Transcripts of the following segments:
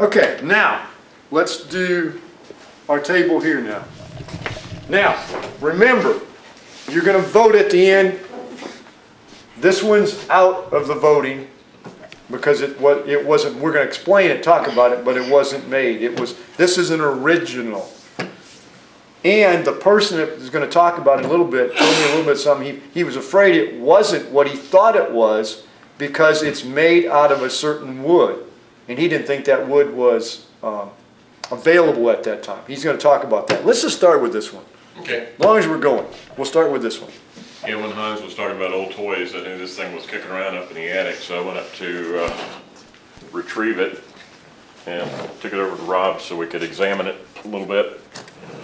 Okay, now, let's do our table here now. Now, remember, you're gonna vote at the end. This one's out of the voting because it wa, it wasn't, we're gonna explain it, talk about it, but it wasn't made. It was, this is an original. And the person that is gonna talk about it a little bit, told me a little bit something, he, he was afraid it wasn't what he thought it was because it's made out of a certain wood. And he didn't think that wood was, um, available at that time. He's gonna talk about that. Let's just start with this one. Okay. As long as we're going, we'll start with this one. Yeah, when Heinz was talking about old toys, I knew this thing was kicking around up in the attic, so I went up to uh, retrieve it and took it over to Rob so we could examine it a little bit.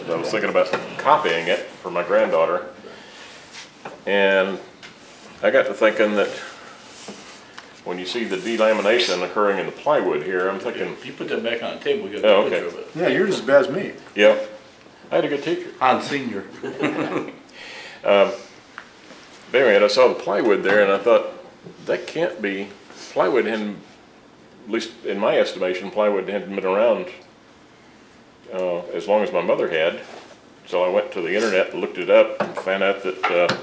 I was thinking about copying it for my granddaughter. And I got to thinking that when you see the delamination occurring in the plywood here, I'm thinking, If You put that back on the table, we got Oh, a picture okay. of it. Yeah, you're just as bad as me. yeah, I had a good teacher. Han Senior. But anyway, I saw the plywood there and I thought, that can't be, plywood hadn't, at least in my estimation, plywood hadn't been around uh, as long as my mother had. So I went to the internet and looked it up and found out that uh,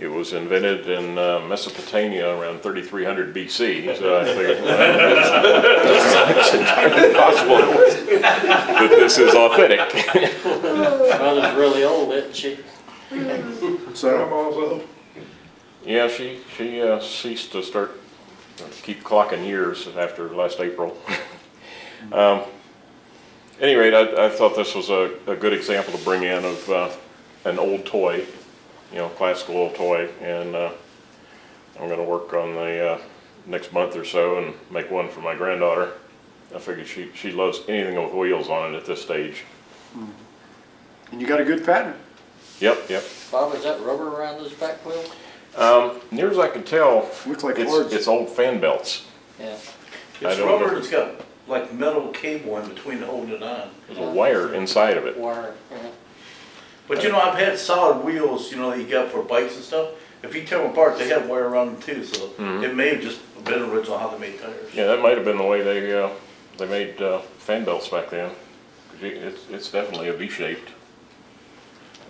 it was invented in uh, Mesopotamia around 3300 BC. So I figured, well, it's entirely possible that this is authentic. Mother's really old, isn't she? So, Yeah, she, she uh, ceased to start, keep clocking years after last April. Um, Any rate, I, I thought this was a, a good example to bring in of uh, an old toy, you know, classical little toy, and uh, I'm gonna work on the, uh, next month or so and make one for my granddaughter. I figured she, she loves anything with wheels on it at this stage. and you got a good pattern. Yep, yep. Bob, is that rubber around this back wheel? Um, Near as I can tell, Looks like it's, it's old fan belts. Yeah. It's don't rubber, it's got like metal cable in between to hold it on. There's a wire inside of it. Wire, yeah. But you know, I've had solid wheels, you know, that you got for bikes and stuff. If you tear them apart, they have wire around them too, so Mhm. it may have just been original how they made tires. Yeah, that might have been the way they, uh, they made, uh, fan belts back then. 'Cause you- It's, it's definitely a V-shaped.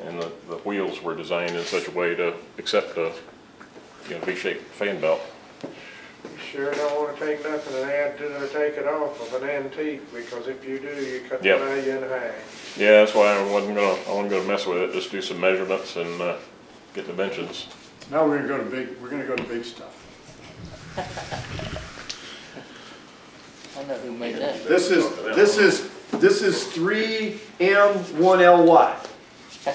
And the, the wheels were designed in such a way to accept a, you know, V-shaped fan belt. You Sure don't wanna take nothing and add to it or take it off of an antique, because if you do, you cut the Yep. value in half. Yeah, that's why I wasn't gonna, I wasn't gonna mess with it, just do some measurements and, uh, get dimensions. Now we're gonna go to big, we're gonna go to big stuff. I know who made that. This is, this is, this is three M one L Y.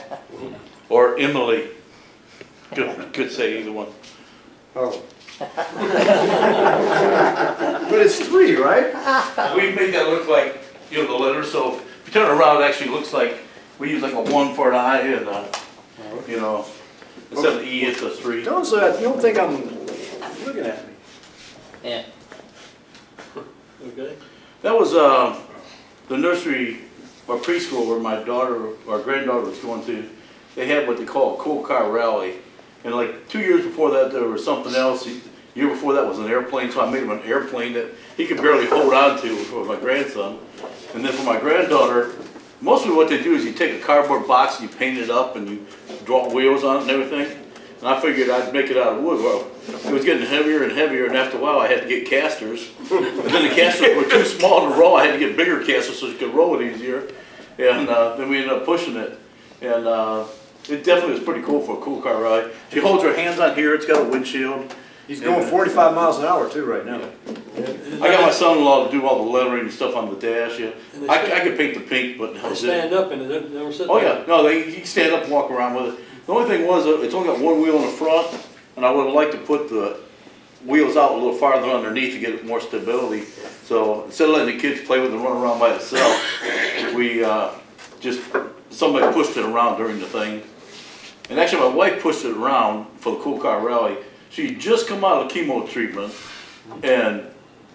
Or Emily. Could, could say either one. Oh. But it's three, right? We made that look like, you know, the letter, so if you turn it around, it actually looks like, we use like a one for an I and a, you know, instead of E, it's a three. Don't say that, you don't think I'm looking at me. Yeah. Okay. That was, uh, the nursery or preschool where my daughter, or granddaughter was going to. They had what they call a cool car rally. And like two years before that, there was something else. The Year before that was an airplane, so I made him an airplane that he could barely hold on to for my grandson. And then for my granddaughter, mostly what they do is you take a cardboard box and you paint it up and you draw wheels on it and everything. And I figured I'd make it out of wood. Well, it was getting heavier and heavier, and after a while, I had to get casters. And then the casters were too small to roll. I had to get bigger casters so you could roll it easier. And uh, then we ended up pushing it. And uh, it definitely was pretty cool for a cool car ride. She holds her hands on here. It's got a windshield. He's going forty-five miles an hour too right now. I got my son-in-law to do all the lettering and stuff on the dash. Yeah, I, I could paint the pink, but They how's stand it? up and they never sit Oh down. yeah, no, they, you can stand up and walk around with it. The only thing was, uh, it's only got one wheel in the front, and I would have liked to put the wheels out a little farther underneath to get more stability. So instead of letting the kids play with it and run around by itself, we, uh, just, somebody pushed it around during the thing. And actually, my wife pushed it around for the cool car rally. She'd just come out of chemo treatment, and,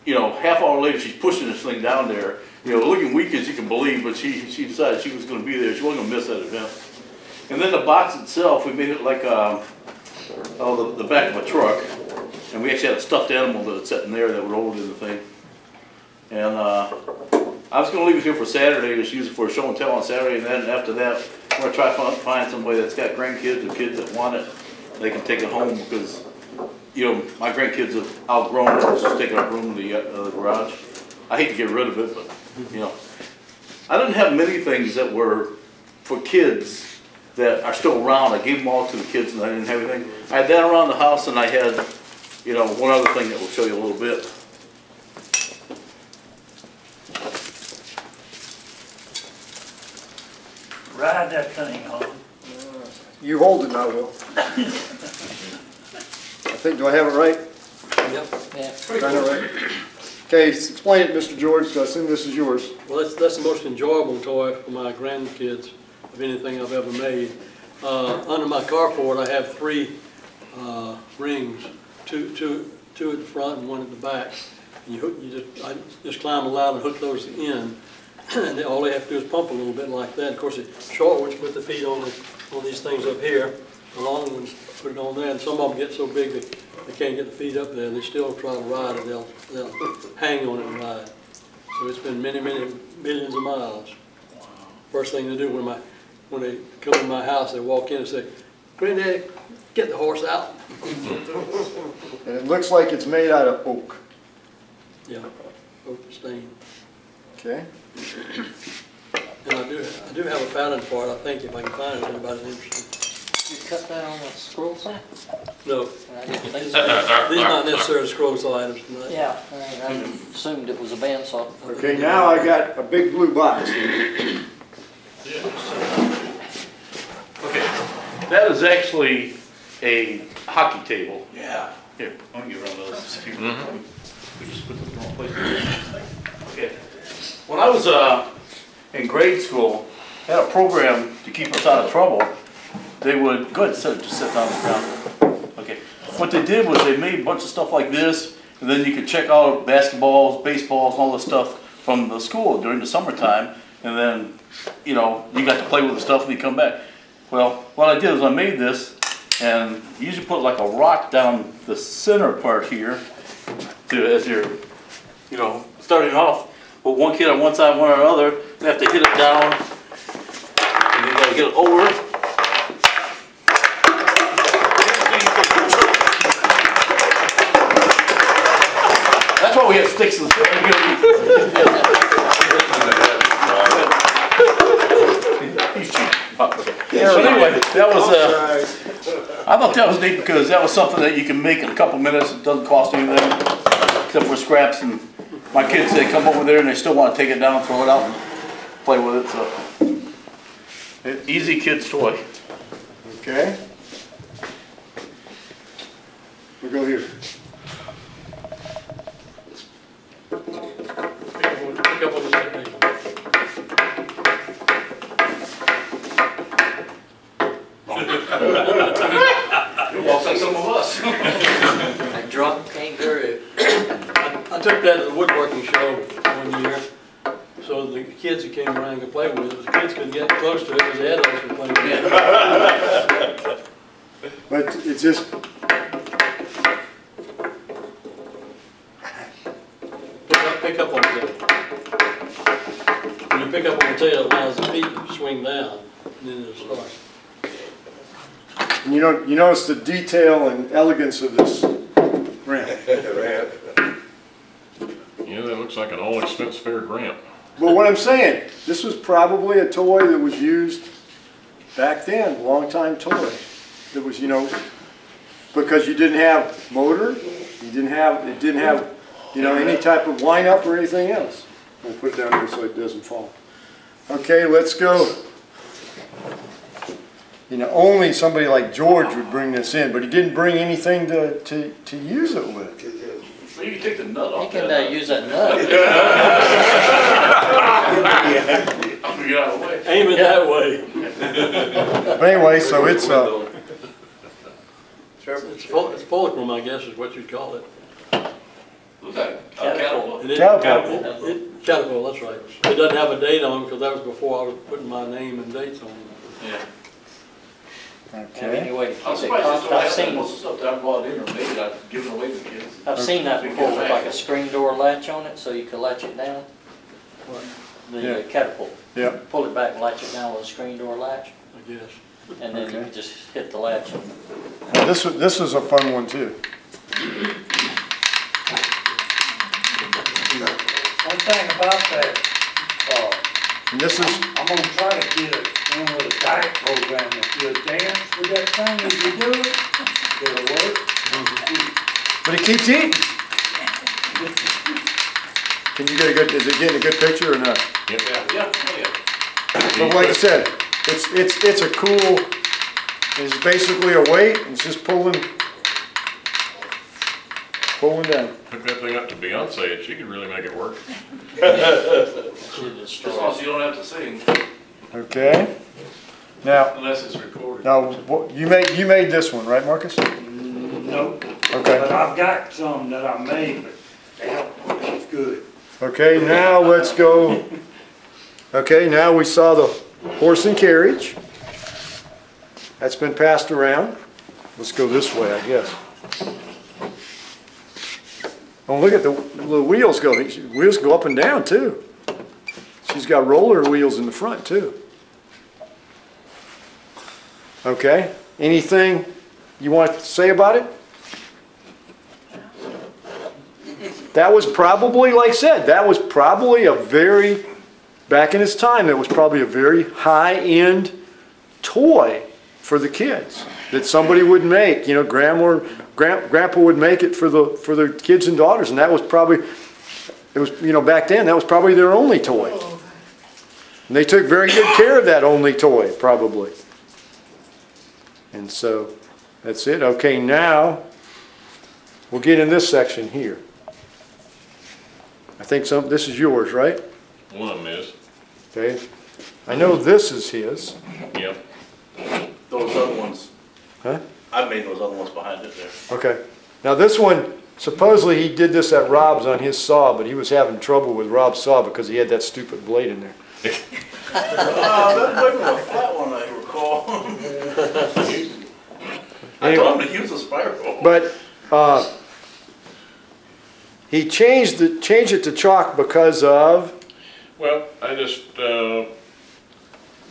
you know, half hour later, she's pushing this thing down there. You know, looking weak as you can believe, but she, she decided she was gonna be there, she wasn't gonna miss that event. And then the box itself, we made it like, um, oh, the, the back of a truck. And we actually had a stuffed animal that was sitting there that rolled in the thing. And, uh, I was gonna leave it here for Saturday, just use it for a show and tell on Saturday, and then after that, I'm gonna try to find, somebody that's got grandkids or kids that want it. They can take it home, because, you know, my grandkids have outgrown it, it's just taking up room in the, uh, the garage. I hate to get rid of it, but, you know. I didn't have many things that were for kids that are still around. I gave them all to the kids and I didn't have anything. I had that around the house and I had, you know, one other thing that will show you a little bit. Ride that thing home. You hold it, I will. I think, do I have it right? Yep. Yeah. Kind of right. Okay, explain it, Mr. George, I assume this is yours. Well, that's, that's the most enjoyable toy for my grandkids of anything I've ever made. Uh, under my carport, I have three, uh, rings, two, two, two at the front and one at the back. And you hook, you just, I just climb a ladder and hook those in, and all they have to do is pump a little bit like that. Of course, the short ones put the feet on the, on these things up here, the long ones put it on there, and some of them get so big they, they can't get the feet up there, they still try to ride it, they'll, they'll hang on it and ride. So it's been many, many millions of miles. First thing they do when my, when they come in my house, they walk in and say, Granddaddy, get the horse out. And it looks like it's made out of oak, Yeah, oak stain. okay? And I do, I do have a pattern for it, I think, if I can find it, if anybody's interested. You cut that on the scroll saw? No, I didn't think these so. are not necessarily scroll saw items tonight. Yeah, I I assumed it was a bandsaw. Okay, now I got a big blue box. Okay, that is actually a hockey table. Yeah. Here, let me get around those. We just put them in the wrong place. Okay. When I was, uh, in grade school, had a program to keep us out of trouble. They would, go ahead, sit, just sit down on the ground. Okay. What they did was they made a bunch of stuff like this, and then you could check out basketballs, baseballs, and all this stuff from the school during the summertime. And then, you know, you got to play with the stuff when you come back. Well, what I did was I made this, and you usually put like a rock down the center part here to, as you're, you know, starting off. But one kid on one side, one on the other, you have to hit it down, and you gotta get it over. That's why we have sticks in the. He's cheating. So anyway, that was, uh, I thought that was neat because that was something that you can make in a couple minutes, it doesn't cost anything, except for scraps, and my kids, they come over there and they still wanna take it down, throw it out, and play with it, so. Easy kid's toy. Okay? We go here. Pick up on the second page. It walks like some of us. A drunk kangaroo. I I took that to the woodworking show one year, so the kids who came around could play with it. The kids couldn't get close to it because the adults were playing with it. But it's just, Pick up, pick up on the tail. When you pick up on the tail, it allows the feet to swing down, and then it'll start. and you know, you notice the detail and elegance of this ramp. Looks like an all-expense spared ramp. But what I'm saying, this was probably a toy that was used back then, long time toy. That was, you know, because you didn't have motor, you didn't have, it didn't have, you know, any type of wind-up or anything else. We'll put it down here so it doesn't fall. Okay, let's go. You know, only somebody like George would bring this in, but he didn't bring anything to, to, to use it with. So you can take the nut You off can uh, that. use that nut. I'm gonna get out of the way. Aim it that way. But anyway, so it's, uh, It's ful- it's fulcrum, I guess, is what you'd call it. Looks like a catapult. And it- Catapult. it- it- Catapult, that's right. It doesn't have a date on it because that was before I was putting my name and dates on it. Yeah. Have okay. any way to I'm keep it surprised you con- still I've have that seen, most of the stuff that I brought in or made, I've given away to kids. I've seen that before with like a screen door latch on it, so you could latch it down. the Yeah. catapult. Yeah. Pull it back and latch it down with a screen door latch, I guess. and then you Okay. can just hit the latch. and- Now, this, was this is a fun one too. One thing about that, And this is, I'm gonna try to get it in with a diet program. If you dance with that thing as you do it, it'll work. Mm-hmm. but it keeps eating. Can you get a good, is it getting a good picture or not? Yep. Yeah, oh yeah. But like I said, it's, it's, it's a cool, it's basically a weight, it's just pulling, pulling down. Hook that thing up to Beyonce and she could really make it work. Just As long as you don't have to sing, Okay? Now, unless it's recorded. now, what- you made, you made this one, right, Marcus? Nope. Okay. But I've got some that I made, but they don't look as good. Okay, now let's go, okay, now we saw the horse and carriage. That's been passed around. Let's go this way, I guess. Oh, look at the, the wheels go, wheels go up and down too. She's got roller wheels in the front too. Okay, anything you want to say about it? That was probably, like I said, that was probably a very, back in its time, that was probably a very high-end toy for the kids that somebody would make, you know, grandma or gran- grandpa would make it for the, for their kids and daughters, and that was probably, it was, you know, back then, that was probably their only toy. And they took very good care of that only toy, probably. And so, that's it. Okay, now, we'll get in this section here. I think some, this is yours, right? One of them is, Okay. I know this is his. yep. Those other ones, Huh? I made those other ones behind it there. Okay. Now this one, supposedly he did this at Rob's on his saw, but he was having trouble with Rob's saw because he had that stupid blade in there. Uh, that might be a flat one, I recall. I told him to use a spiral. But, uh, he changed the, changed it to chalk because of, Well, I just, uh,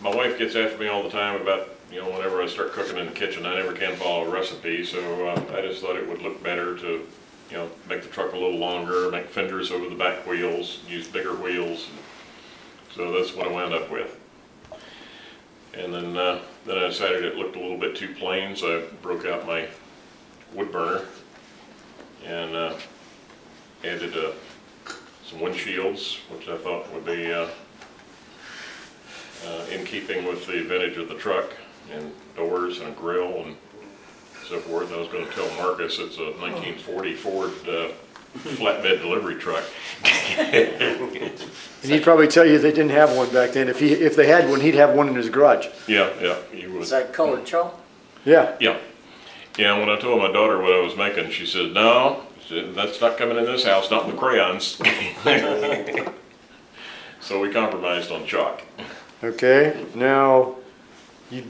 my wife gets after me all the time about, you know, whenever I start cooking in the kitchen, I never can follow a recipe, so, uh, I just thought it would look better to, you know, make the truck a little longer, make fenders over the back wheels, use bigger wheels. So that's what I wound up with. And then, uh, then I decided it looked a little bit too plain, so I broke out my wood burner and, uh, added, uh, some windshields, which I thought would be uh, uh, in keeping with the vintage of the truck, and doors and a grill and so forth. I was gonna tell Marcus it's a 1940 Ford uh, flatbed delivery truck. and he'd probably tell you they didn't have one back then. If he, if they had one, he'd have one in his garage. Yeah, yeah, he Is was, that colored chalk? Yeah. yeah. Yeah, when I told my daughter what I was making, she said, no, she said, that's not coming in this house, not with crayons. So we compromised on chalk. Okay, now, you,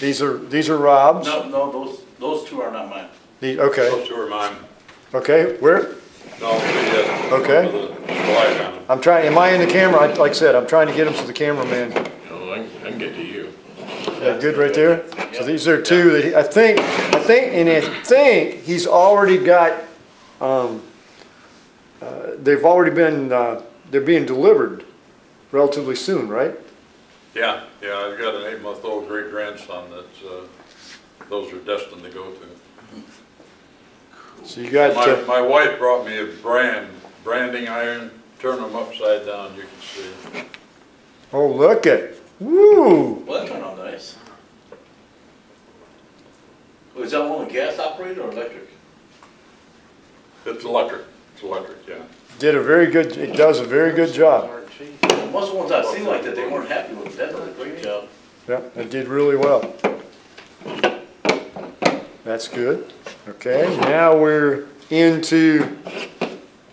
these are, these are Rob's? No, no, those, those two are not mine. The- Okay, Those two are mine. okay, where, No, we did. Okay. Slide on them. I'm trying, am I in the camera? I- Like I said, I'm trying to get them to the cameraman. Oh, I can, I can get to you. Yeah, good right there? So these are two that, he- I think, I think, and I think he's already got, um, uh, they've already been, uh, they're being delivered relatively soon, right? Yeah, yeah, I've got an eight-month-old great-grandson that's, uh, those are destined to go to. So you got, My, uh, my wife brought me a brand, branding iron, turn them upside down, you can see. oh, look at, woo! Well, that turned out nice. Was that one gas operated or electric? It's electric, it's electric, yeah. Did a very good, it does a very good job. Most of the ones I've seen like that, they weren't happy with it. That did a great job. Yeah, it did really well. That's good. Okay, now we're into,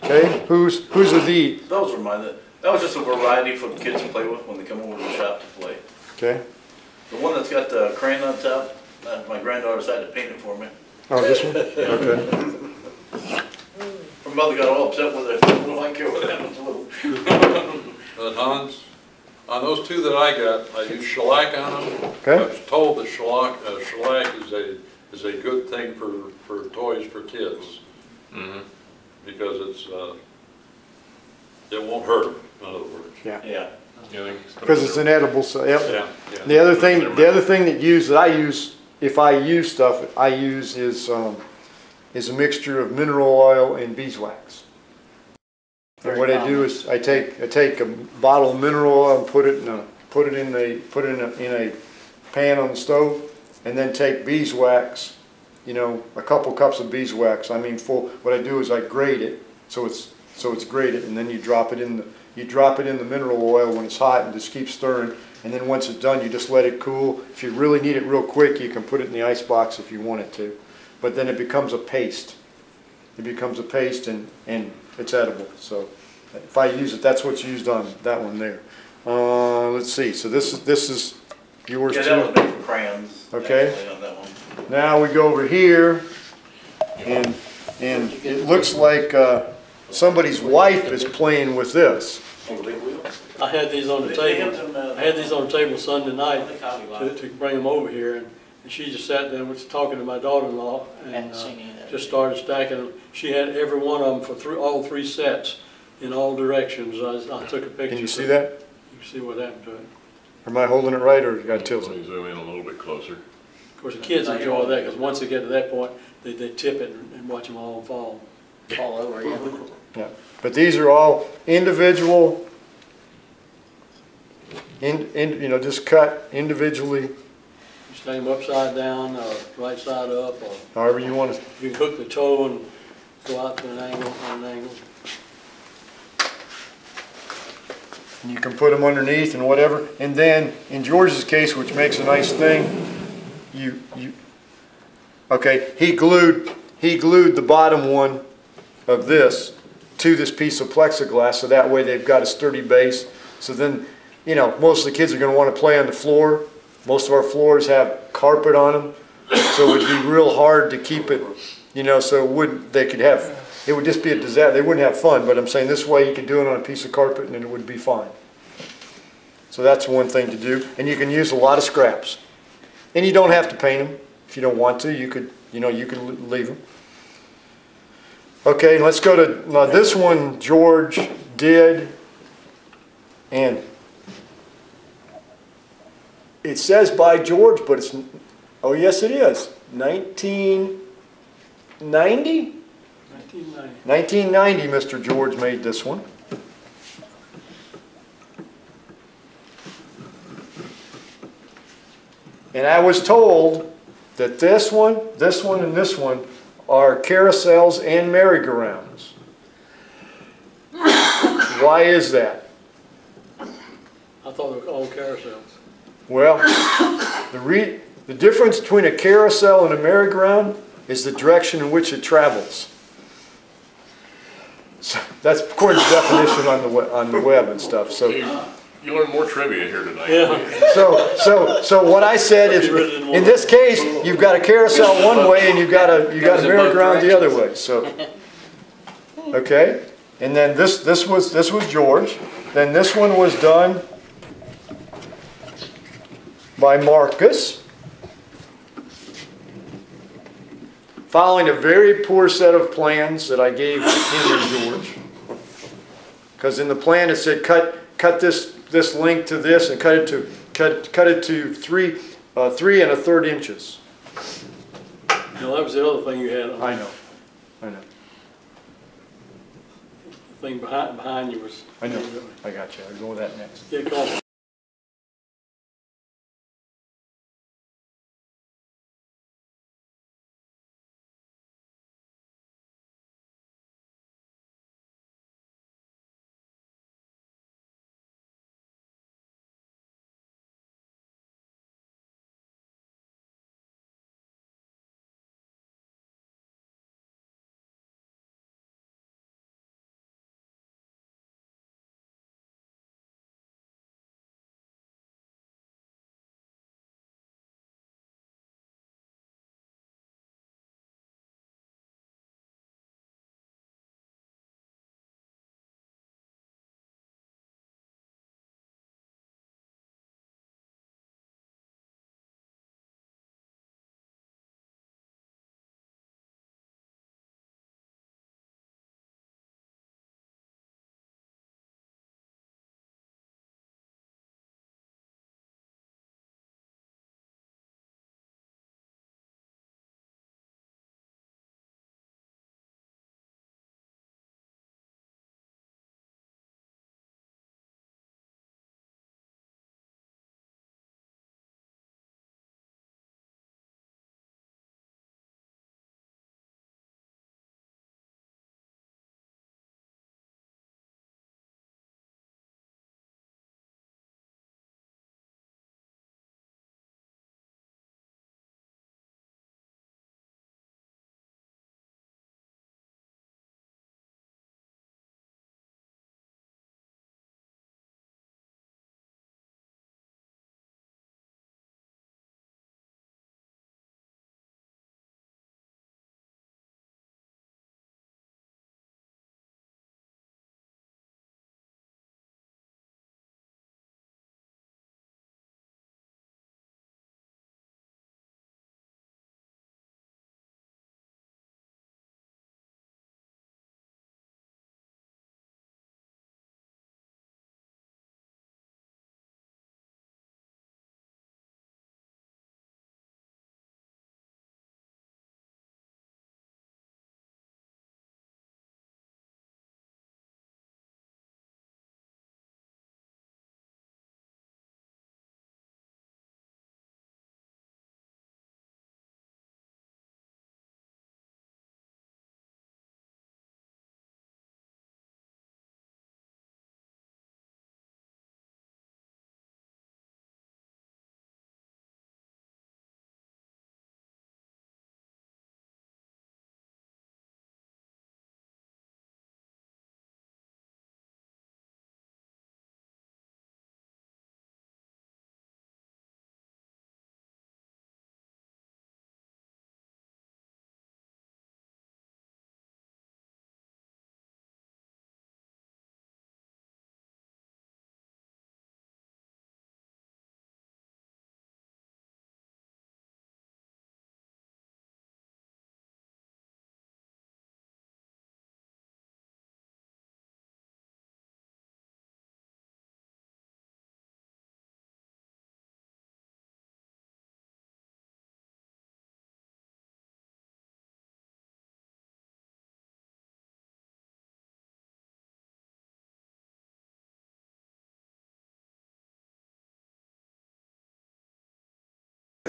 okay, who's, who's the, Those were mine. That, was just a variety for the kids to play with when they come over to the shop to play. okay? The one that's got the crane on top, uh, my granddaughter decided to paint it for me. Oh, this one? Okay. Her mother got all upset with her. I don't care what happens to them. Uh, at Hans, on those two that I got, I use shellac on them. Okay. I was told that shellac, uh, shellac is a, is a good thing for, for toys for kids. Mhm. Because it's, uh, it won't hurt them, in other words. Yeah. You think? Because it's an edible, so, yep. Yeah, yeah. The other thing, the other thing that use, that I use, if I use stuff, I use is, um, is a mixture of mineral oil and beeswax. And what I do is, I take, I take a bottle of mineral oil and put it in a, put it in the, put it in a, in a pan on the stove, and then take beeswax, you know, a couple cups of beeswax, I mean full, what I do is I grate it, so it's, so it's grated, and then you drop it in the, you drop it in the mineral oil when it's hot and just keep stirring, and then once it's done, you just let it cool. If you really need it real quick, you can put it in the ice box if you want it to. But then it becomes a paste. It becomes a paste and, and it's edible, so if I use it, that's what's used on that one there. Uh, let's see, so this is, this is yours Yeah, that was too. made for crayons. Okay. On that one. Now we go over here and, and it looks like, uh, somebody's wife is playing with this. Big wheel? I had these on the They- they table, have them, uh, I had these on the table Sunday night to, to bring them over here, and and she just sat there and was talking to my daughter-in-law, and, uh, seen any of that. just started stacking them. She had every one of them for three, all three sets, in all directions, I, I took a picture. Can you see that? You can see what happened to it. Am I holding it right or you got Let tilted? me zoom in a little bit closer. Of course, the kids enjoy that, because once they get to that point, they, they tip it and and watch them all fall. All over, yeah. Yeah, but these are all individual, in, in, you know, just cut individually, You upside down, or right side up, or however you want to. you can hook the toe and go out to an angle, on an angle. You can put them underneath and whatever. And then, in George's case, which makes a nice thing, you, you, okay, he glued, he glued the bottom one of this to this piece of plexiglass, so that way they've got a sturdy base. So then, you know, most of the kids are gonna wanna play on the floor. Most of our floors have carpet on them, so it would be real hard to keep it, you know, so it wouldn't, they could have, it would just be a disaster, they wouldn't have fun, but I'm saying this way you could do it on a piece of carpet and it would be fine. So that's one thing to do, and you can use a lot of scraps. And you don't have to paint them, if you don't want to, you could, you know, you could leave them. Okay, let's go to, now this one George did, and it says by George, but it's, oh yes it is, nineteen ninety? Nineteen ninety. 1990, Mr. George made this one. And I was told that this one, this one, and this one are carousels and merry-go-rounds. Why is that? I thought they were all carousels. Well, the re, the difference between a carousel and a merry-go-round is the direction in which it travels. So that's according to definition on the, on the web and stuff, so. You learn more trivia here tonight. Yeah. So, so, so what I said is, in this case, you've got a carousel one way and you've got a, you got a merry-go-round the other way, so. Okay, and then this, this was, this was George, then this one was done by Marcus. Following a very poor set of plans that I gave Henry George. Because in the plan it said, cut, cut this, this length to this and cut it to, cut, cut it to three, uh, three and a third inches. No, that was the other thing you had, I know, I know, The thing behind, behind you was. I know, I got you, I'll go with that next. Yeah,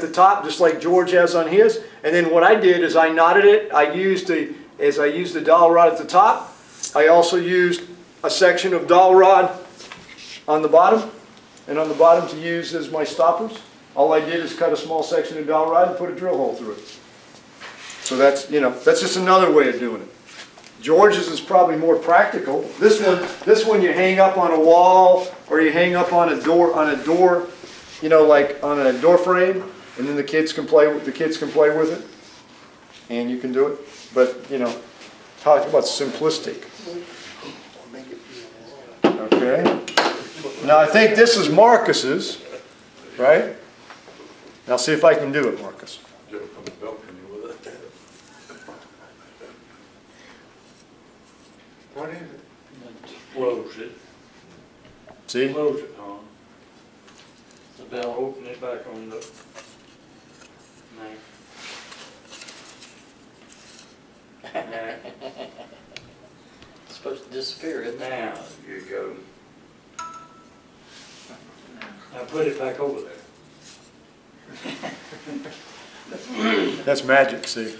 at the top, just like George has on his. And then what I did is I knotted it. I used the, as I used the dowel rod at the top, I also used a section of dowel rod on the bottom and on the bottom to use as my stoppers. All I did is cut a small section of dowel rod and put a drill hole through it. So that's, you know, that's just another way of doing it. George's is probably more practical. This one, this one you hang up on a wall or you hang up on a door, on a door, you know, like on a door frame, and then the kids can play, with the kids can play with it. And you can do it, but, you know, talk about simplistic. Okay? Now, I think this is Marcus's, right? Now, see if I can do it, Marcus. Joe from the balcony with it. What is it? Close it, See? close it, Tom. The bell. Open it back on the, It's supposed to disappear, isn't it? now, you go. Now put it back over there. That's magic, see?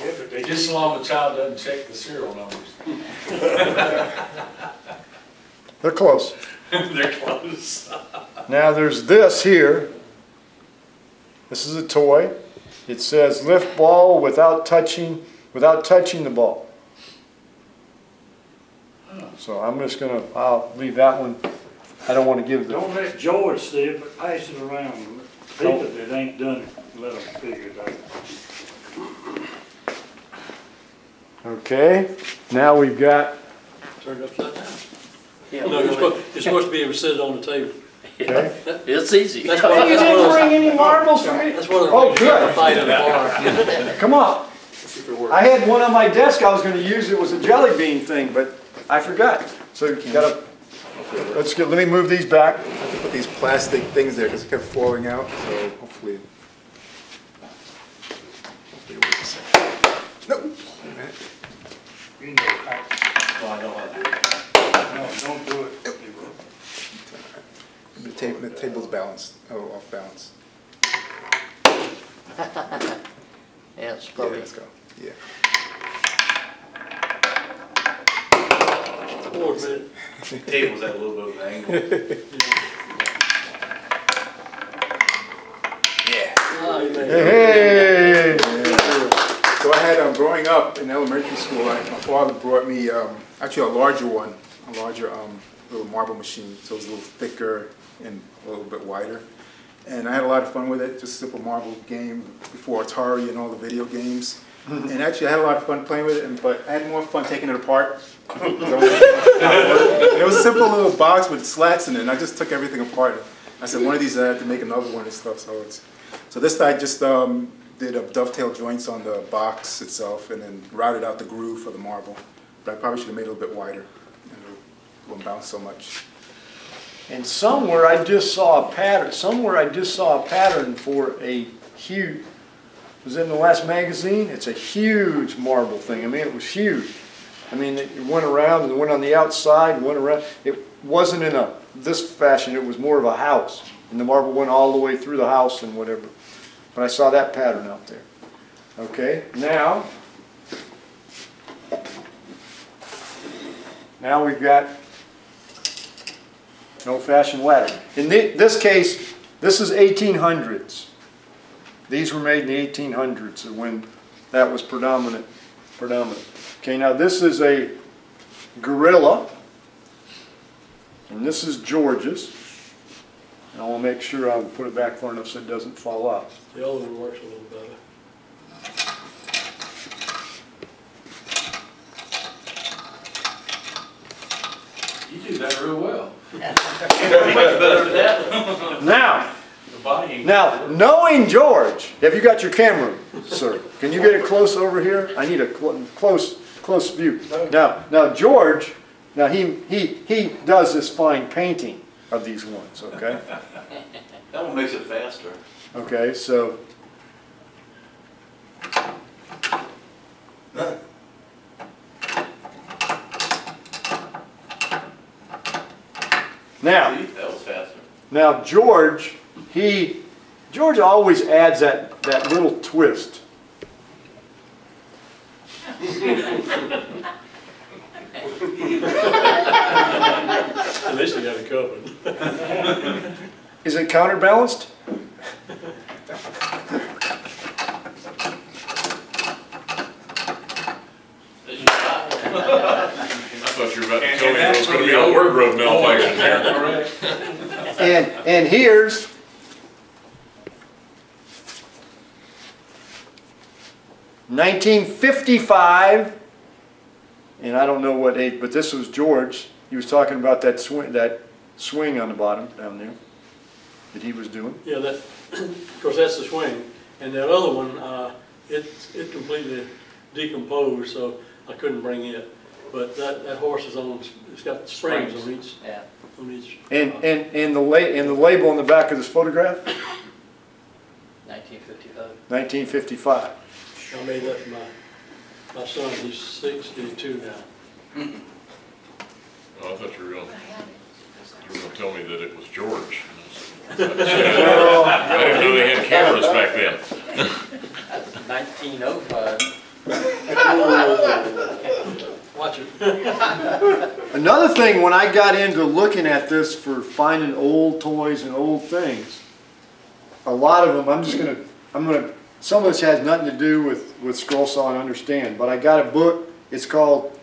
Yeah, but they Just so long as the child doesn't check the serial numbers. They're close. They're close. Now there's this here. This is a toy. It says lift ball without touching, without touching the ball. So I'm just gonna, I'll leave that one. I don't wanna give the, Don't let George see it, but pass it around. People that it ain't done it, let them figure it out. okay? Now we've got, Turned upside down. Yeah, No, you're supposed, you're supposed to be able to sit it on the table. okay? It's easy. That's what, You that's didn't bring any marbles for me? that's what. Oh, good. Fight in the bar. Come on. I had one on my desk I was gonna use, it was a jelly bean thing, but I forgot. So you gotta, let's get, let me move these back. I'll put these plastic things there because it kept falling out, so hopefully. hopefully it works. Nope. Wait a minute. You know, I- No, know how to do it. no, don't do it. The table, the table's balanced, oh, off balance. Yeah, it's Yeah, let's go, yeah. Hold on a minute. Table's at a little bit of an angle. Ah, you made it. Hey, So I had, um, growing up in elementary school, I- my father brought me, um, actually a larger one, a larger, um, little marble machine, so it was a little thicker and a little bit wider. And I had a lot of fun with it, just simple marble game before Atari and all the video games. And actually, I had a lot of fun playing with it, but I had more fun taking it apart. It was a simple little box with slats in it, and I just took everything apart. I said, one of these I have to make another one and stuff, so it's, so this I just, um, did a dovetail joints on the box itself and then routed out the groove for the marble. But I probably should have made it a little bit wider, and it wouldn't bounce so much. And somewhere I just saw a pattern, somewhere I just saw a pattern for a huge, was in the last magazine? It's a huge marble thing. I mean, it was huge. I mean, it went around and went on the outside, and went around. It wasn't in a, this fashion, it was more of a house. And the marble went all the way through the house and whatever. But I saw that pattern out there. Okay, now, now we've got an old-fashioned ladder. In thi- this case, this is 1800s. These were made in the 1800s, when that was predominant, predominant. Okay, now this is a Gorilla, and this is George's. And I want to make sure I put it back far enough so it doesn't fall off. The other one works a little better. You do that real well. Now, The body ain't. Now, knowing George, have you got your camera, sir? Can you get it close over here? I need a cl- close, close view. Now, now George, now he, he, he does this fine painting of these ones, okay? That one makes it faster. Okay, so. Now, See, that was faster. now George, he, George always adds that, that little twist. At least you got it covered. Is it counterbalanced? I thought you were 1955, and I don't know what age, but this was George. He was talking about that swing, that swing on the bottom down there that he was doing. Yeah, that of course that's the swing, and that other one, uh, it it completely decomposed, so I couldn't bring it. But that, that horse is on, it's got springs, springs. on each. Yeah. On each. And uh, and and the la and the label on the back of this photograph. 1955. 1955. I made that for my, my son, he's sixty-two now. Oh, I thought you were gonna, you were gonna tell me that it was George. I didn't know they had cameras back then. That's Nineteen oh five. Watch it. Another thing, when I got into looking at this for finding old toys and old things, a lot of them, I'm just gonna, I'm gonna, some of this has nothing to do with, with scroll saw and understand, but I got a book, it's called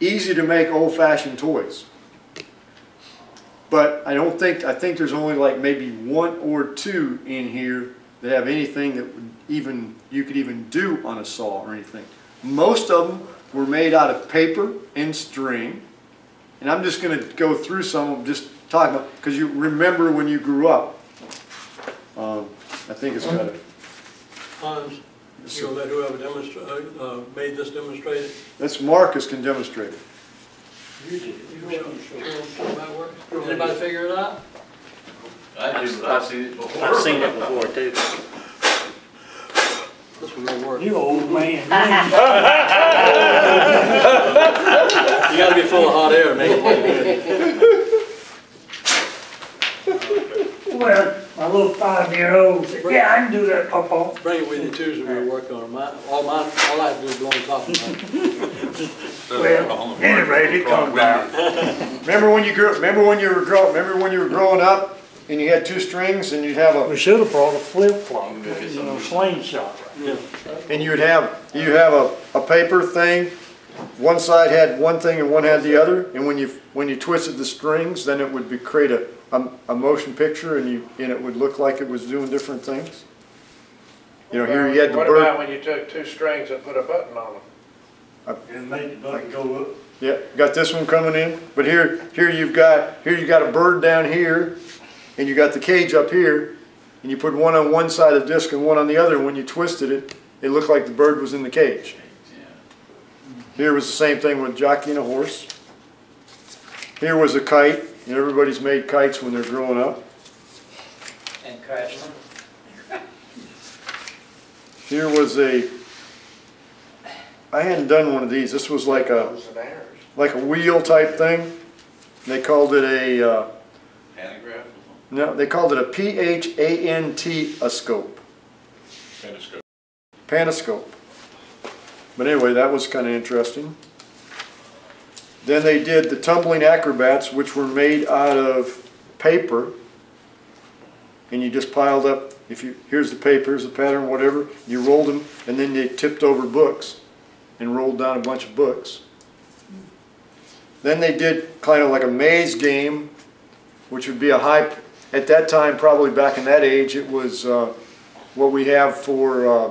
Easy to Make Old Fashioned Toys. But I don't think, I think there's only like maybe one or two in here that have anything that would even, you could even do on a saw or anything. Most of them were made out of paper and string. And I'm just gonna go through some of them, just talking about, because you remember when you grew up. Um, I think it's got a, Hans, you gonna let whoever demonstrate, uh, made this demonstrate it? that's Marcus can demonstrate it. You did. You know how that works? Anybody figure it out? I do, I've seen it before. I've seen it before too. This one don't work. You old man. You gotta be full of hot air, make it. Well, my little five-year-old said, yeah, I can do that, Papa. Bring it with you Tuesday, we'll work on it. My, all mine, all I have to do is go on top of it. Well, anyway, it comes out. Remember when you grew, remember when you were grow, remember when you were growing up and you had two strings and you'd have a, We should have brought a flip-flop, you know, slingshot. Yeah. and you'd have, you'd have a, a paper thing. One side had one thing and one had the other, and when you, when you twisted the strings, then it would be, create a, a, a motion picture and you, and it would look like it was doing different things. You know, here you had the What about when you took two strings and put a button on them? Uh, and make the button go up. yeah, got this one coming in, but here, here you've got, here you got a bird down here, and you got the cage up here, and you put one on one side of the disc and one on the other, and when you twisted it, it looked like the bird was in the cage. Here was the same thing with jockeying a horse. Here was a kite, and everybody's made kites when they're growing up. And Craftsman. Here was a, I hadn't done one of these, this was like a, Those and errors. like a wheel type thing. They called it a, uh, no, they called it a P-H-A-N-T, a scope, Panoscope. panoscope. But anyway, that was kind of interesting. Then they did the tumbling acrobats, which were made out of paper. And you just piled up, if you, here's the paper, here's the pattern, whatever, you rolled them, and then they tipped over books and rolled down a bunch of books. Then they did kind of like a maze game, which would be a high, at that time, probably back in that age, it was uh, what we have for uh,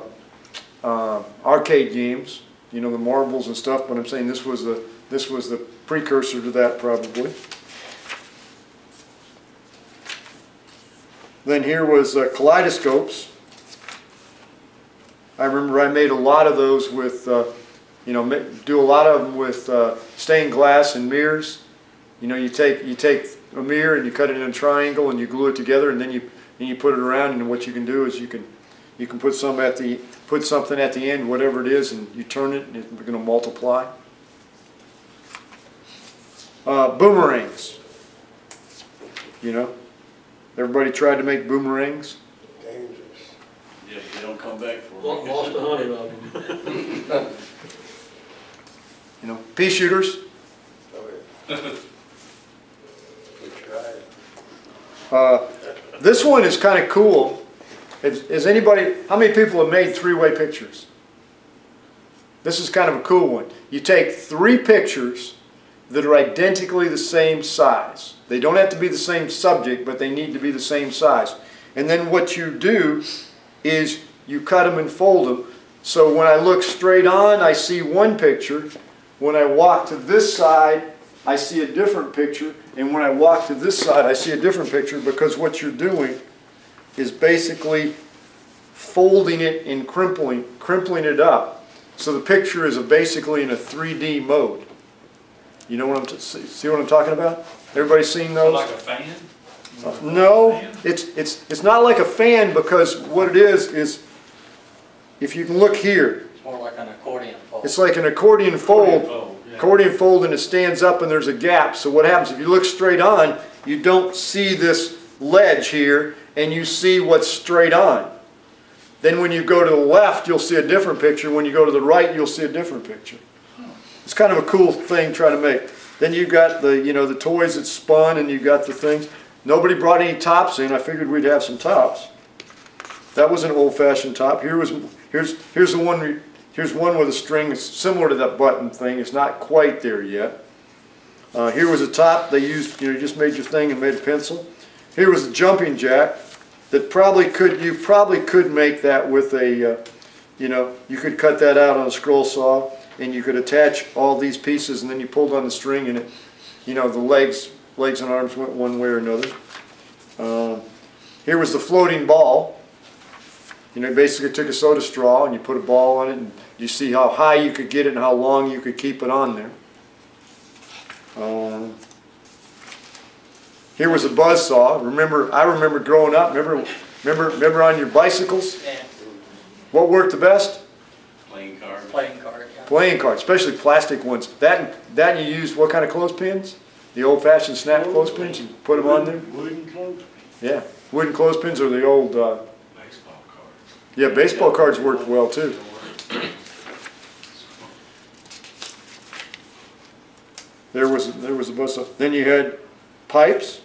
uh, arcade games, you know, the marbles and stuff, but I'm saying this was the, this was the precursor to that probably. Then here was uh, kaleidoscopes. I remember I made a lot of those with, uh, you know, do a lot of them with uh, stained glass and mirrors. You know, you take, you take a mirror and you cut it in a triangle and you glue it together and then you, and you put it around and what you can do is you can, you can put some at the, put something at the end, whatever it is, and you turn it and it's gonna multiply. Uh, boomerangs. You know, everybody tried to make boomerangs. Dangerous Yeah, They don't come back for Lo- Lost a hundred of them. You know, pea shooters. Oh, yeah. We tried. Uh, This one is kind of cool. Is, anybody, how many people have made three-way pictures? This is kind of a cool one. You take three pictures that are identically the same size. They don't have to be the same subject, but they need to be the same size. And then what you do is you cut them and fold them. So when I look straight on, I see one picture. When I walk to this side, I see a different picture. And when I walk to this side, I see a different picture because what you're doing is basically folding it and crimpling, crimpling it up. So the picture is basically in a 3D mode. You know what I'm, t- see see what I'm talking about? Everybody seen those? Like a fan? Uh, no, it's, it's, it's not like a fan because what it is, is if you can look here, It's more like an accordion fold. it's like an accordion fold. Oh, yeah. Accordion fold and it stands up and there's a gap. So what happens, if you look straight on, you don't see this ledge here and you see what's straight on. Then when you go to the left, you'll see a different picture. When you go to the right, you'll see a different picture. It's kind of a cool thing trying to make. Then you've got the, you know, the toys that spun and you've got the things. Nobody brought any tops in. I figured we'd have some tops. That was an old-fashioned top. Here was, here's, here's the one, here's one with a string similar to that button thing. It's not quite there yet. Uh, here was a top. They used, you know, you just made your thing and made a pencil. Here was a jumping jack that probably could, you probably could make that with a, uh, you know, you could cut that out on a scroll saw and you could attach all these pieces and then you pulled on the string and it, you know, the legs, legs and arms went one way or another. Um, here was the floating ball. You know, you basically took a soda straw and you put a ball on it and you see how high you could get it and how long you could keep it on there. Um, here was a buzz saw. Remember, I remember growing up. Remember, remember, remember on your bicycles. Yeah, What worked the best? Playing cards? playing card, yeah. Playing cards, especially plastic ones. That that you used what kind of clothespins? The old-fashioned snap clothespins. You put them on there. Wooden clothes. Yeah, wooden clothespins or the old. Uh, Baseball cards. yeah, baseball cards worked well too. There was there was a bus. Then you had pipes.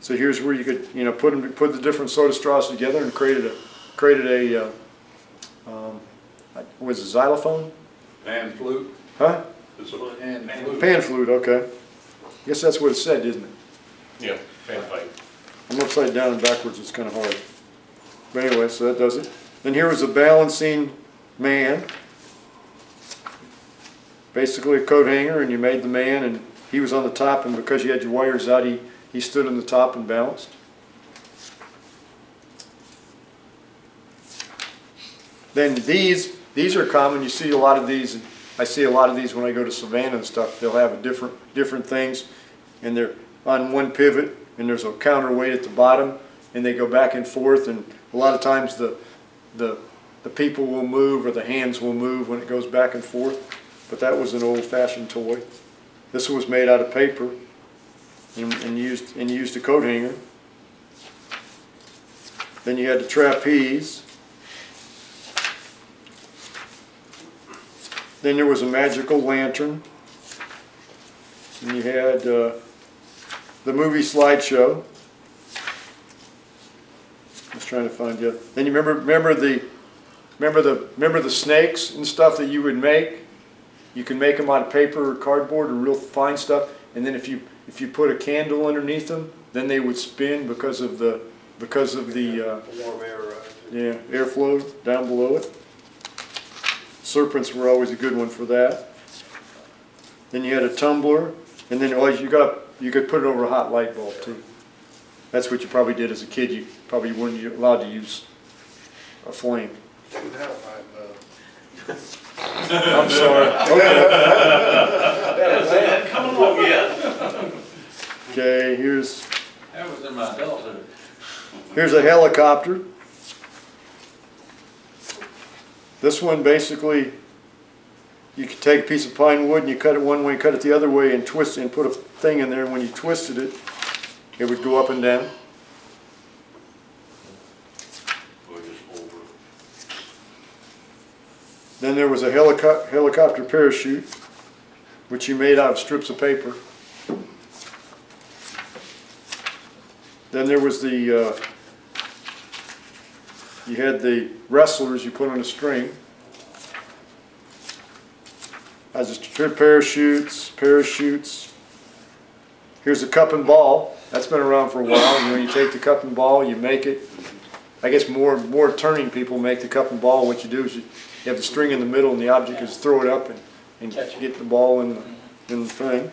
So here's where you could you know put them put the different soda straws together and created a created a uh, um, was it xylophone? Pan flute, Huh? it's a pan flute. Pan flute. Okay. Guess that's what it said, isn't it? Yeah, Pan fight. I'm upside down and backwards, it's kind of hard. But anyway, so that does it. Then here was a balancing man. Basically a coat hanger, and you made the man, and he was on the top, and because you had your wires out, he, he stood on the top and balanced. Then these, these are common, you see a lot of these, I see a lot of these when I go to Savannah and stuff, they'll have a different, different things, and they're on one pivot, and there's a counterweight at the bottom, and they go back and forth, and a lot of times the, the, the people will move, or the hands will move when it goes back and forth, but that was an old-fashioned toy. This was made out of paper, and, and used, and used a coat hanger. Then you had the trapeze. Then there was a magical lantern. And you had uh, the movie slideshow. I was trying to find you. Then you remember remember the remember the remember the snakes and stuff that you would make. You can make them out of paper or cardboard or real fine stuff. And then if you if you put a candle underneath them, then they would spin because of the because of the uh, Warm air, right? yeah, airflow down below it. Serpents were always a good one for that. Then you had a tumbler, and then always you got you could put it over a hot light bulb too. That's what you probably did as a kid. You probably weren't allowed to use a flame. Didn't have light bulb. I'm sorry. Okay. Come along yet. Okay, here's that was in my adulthood. Here's a helicopter. This one basically, you could take a piece of pine wood and you cut it one way, cut it the other way, and twist it and put a thing in there. And when you twisted it, it would go up and down. Then there was a helico helicopter parachute, which you made out of strips of paper. Then there was the, uh, you had the wrestlers you put on a string. As a parachutes, parachutes. Here's a cup and ball. That's been around for a while. You know, you take the cup and ball, you make it. I guess more, more turning people make the cup and ball. What you do is you, you have the string in the middle and the object is throw it up and, and get the ball in, the- in the thing.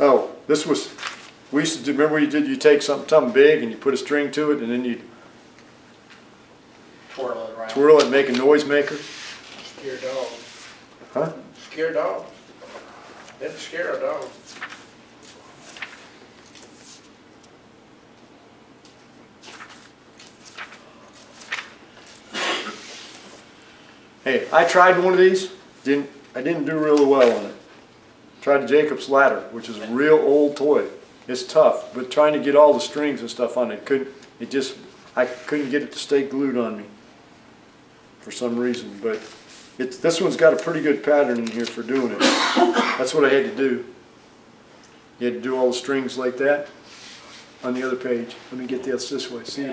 Oh, this was, we used to do, remember you did, you take something, something big and you put a string to it and then you Twirl it around. twirl it and make a noisemaker? Scare dogs. Huh? Scare dogs. Didn't scare a dog. Hey, I tried one of these, didn't, I didn't do really well on it. Tried Jacob's Ladder, which is a real old toy. It's tough, but trying to get all the strings and stuff on it, couldn't, it just, I couldn't get it to stay glued on me for some reason, but it's, this one's got a pretty good pattern in here for doing it. That's what I had to do. You had to do all the strings like that on the other page. Let me get this this way, see?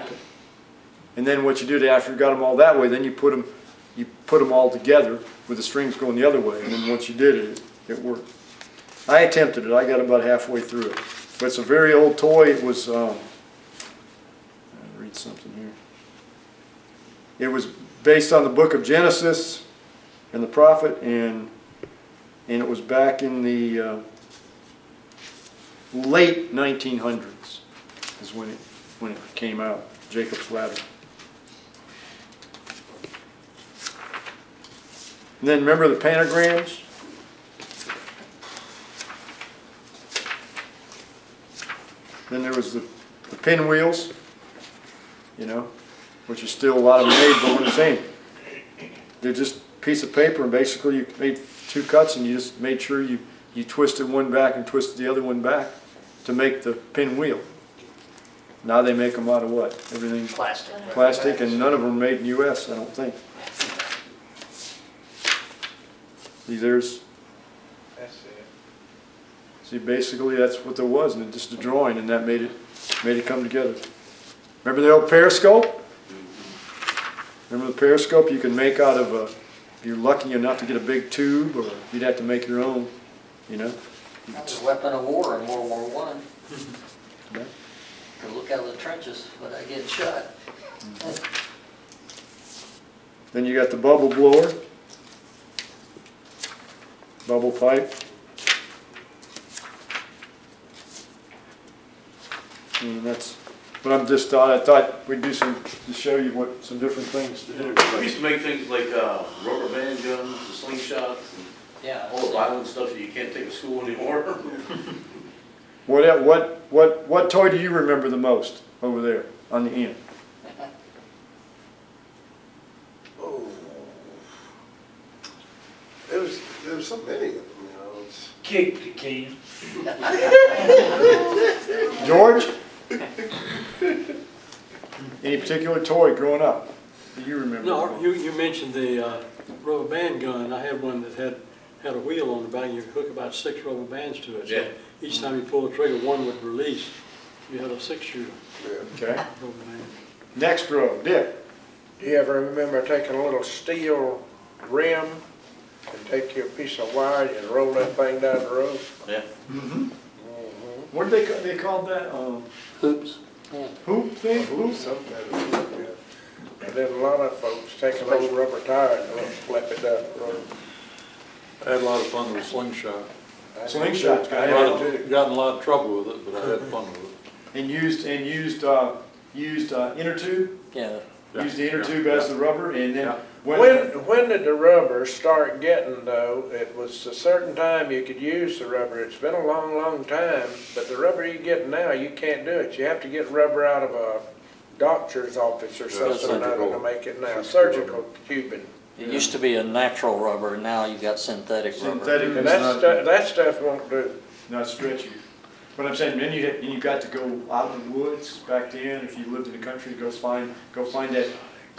And then what you do after you got them all that way, then you put them, you put them all together with the strings going the other way, and then once you did it, it worked. I attempted it, I got about halfway through it. But it's a very old toy, it was, um, read something here. It was based on the book of Genesis and the prophet, and, and it was back in the, uh, late nineteen hundreds is when it, when it came out, Jacob's Ladder. And then remember the pentagrams? Then there was the, the pinwheels, you know, which is still a lot of them made, but what I'm saying, they're just a piece of paper and basically you made two cuts and you just made sure you, you twisted one back and twisted the other one back to make the pinwheel. Now they make them out of what? Everything Plastic. plastic and none of them made in US, I don't think. See, there's. See, basically that's what there was, and just a drawing, and that made it, made it come together. Remember the old periscope? Remember the periscope you can make out of a, if you're lucky enough to get a big tube, or you'd have to make your own, you know? That was a weapon of war in World War One. Yeah. To look out of the trenches without getting shot. Then you got the bubble blower. Bubble pipe. And that's, but I'm just, thought I thought we'd do some, to show you what, some different things to do. We used to make things like, uh, rubber band guns, the slingshots, and Yeah. all the violent stuff that you can't take to school anymore. What, what, what, what toy do you remember the most over there on the end? Oh. There was, there was so many of them, you know, it's. Kick the can. George? Any particular toy growing up that you remember? No, you, you mentioned the uh, rubber band gun. I had one that had, had a wheel on the back, you could hook about six rubber bands to it. So Yeah. Each time you pull the trigger, one would release. You had a six shooter Okay. rubber band. Next row, Dick. Do you ever remember taking a little steel rim and take your piece of wire and roll that thing down the road? Yeah. What did they, ca- they called that, um, Hoops. Yeah. hoop thing? Hoop? Something that was, yeah. And then a lot of folks take an old rubber tire and they'll slap it down the. I had a lot of fun with slingshot. Slingshot. I Got had in- got in a lot of trouble with it, but I had fun with it. And used, and used, uh, used, uh, inner tube? Yeah. Yeah, Used the inner yeah, tube as the rubber and then Yeah. When, When, when did the rubber start getting though, it was a certain time you could use the rubber, it's been a long, long time, but the rubber you get now, you can't do it, you have to get rubber out of a doctor's office or Yeah, something or other to make it now, Surgical surgical tubing. It used to be a natural rubber, now you got synthetic rubber. synthetic And is that not, stuff, that stuff won't do. not stretchy. But I'm saying, then you, then you got to go out in the woods back then, if you lived in the country, go find, go find that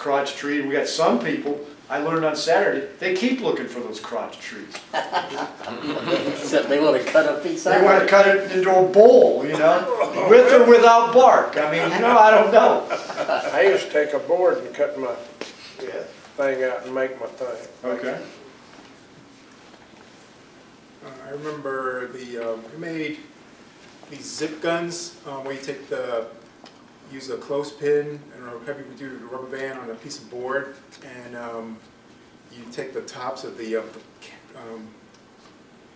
crotch tree. And we got some people, I learned on Saturday, they keep looking for those crotch trees. Except they wanna cut a piece out They of want to it. cut it into a bowl, you know, with or without bark. I mean, you know, I don't know. I used to take a board and cut my thing out and make my thing. Okay. Uh, I remember the, um, we made these zip guns, um, where you take the, use a clothespin and a heavy duty rubber band on a piece of board, and, um, you take the tops of the, uh, the um,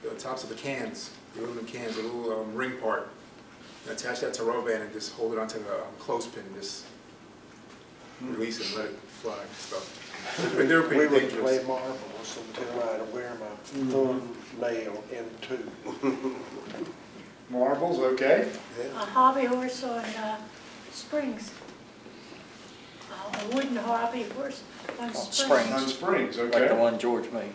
the tops of the cans, the aluminum cans, the little, um, ring part, and attach that to a rubber band and just hold it onto the um, clothespin, and just release it and let it fly and stuff. But they were We pretty would play marbles until I'd wear my thumbnail in two. Marbles, okay. A hobby horse on uh, Springs. Uh, A wooden hobby horse on On Springs. Springs. On Springs, Like the okay. one George made.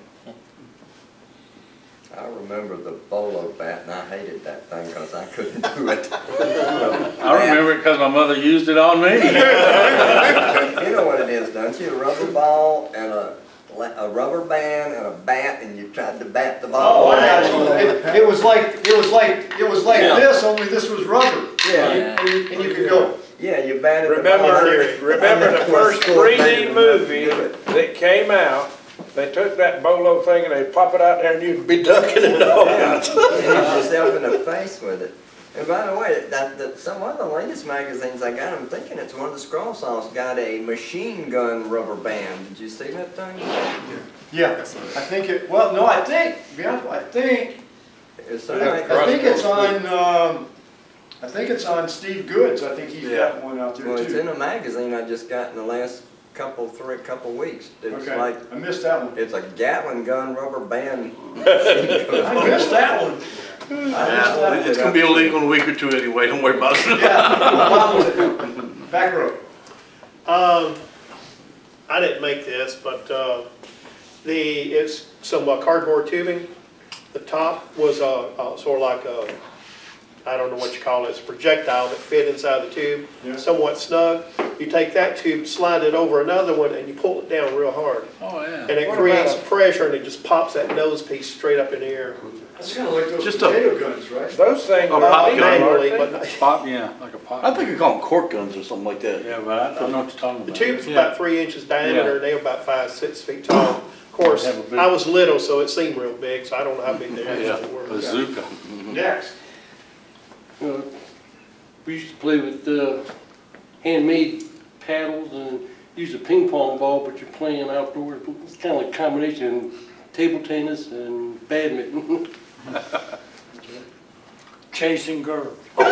I remember the bolo bat, and I hated that thing because I couldn't do it. I remember it because my mother used it on me. You know what it is, don't you? A rubber ball and a, la- a rubber band and a bat, and you tried to bat the Oh, ball. I. It, it was like, it was like, it was like Yeah. this, only this was rubber. Yeah, And you, and you could go. Yeah, you batted the. Remember, remember the first 3D movie that came out? They took that bolo thing and they pop it out there and you'd be ducking it all. And hit yourself in the face with it. And by the way, that, that, some of the latest magazines I got, I'm thinking it's one of the scroll songs, got a machine gun rubber band. Did you see that thing? Yeah, I think it, well, no, I think, to be honest, I think, It's I like, think it's on, um, I think it's on Steve Good's. I think he's got one out there well, it's in a magazine I just got in the last couple, three, couple weeks. It's Okay, like, I missed that one. it's a Gatling gun rubber band. I missed that one. I missed that. It's gonna be illegal in a week or two anyway, don't worry about it. Yeah. Back row. Um, I didn't make this, but, uh, the, it's some uh, cardboard tubing. The top was, uh, uh, sort of like a, I don't know what you call it, it's a projectile that fit inside the tube, Yeah. somewhat snug. You take that tube, slide it over another one, and you pull it down real hard. Oh, yeah. And it What creates pressure, and it just pops that nose piece straight up in the air. That's kind of like those Just a- potato guns, right? Those things A are pop legal, gun. Manually, they? but not- Pop, yeah, like a pop. I think you call them cork guns or something like that. Yeah, but I I know what you're talking about. The tube's Yeah. about three inches diameter, and they're about five, six feet tall. Of course, Have a big- I was little, so it seemed real big, so I don't know how big they Yeah, actually were. bazooka. Next. Uh, We used to play with uh, handmade paddles and use a ping pong ball, but you're playing outdoors. It's kind of like a combination of table tennis and badminton. Chasing girls. Only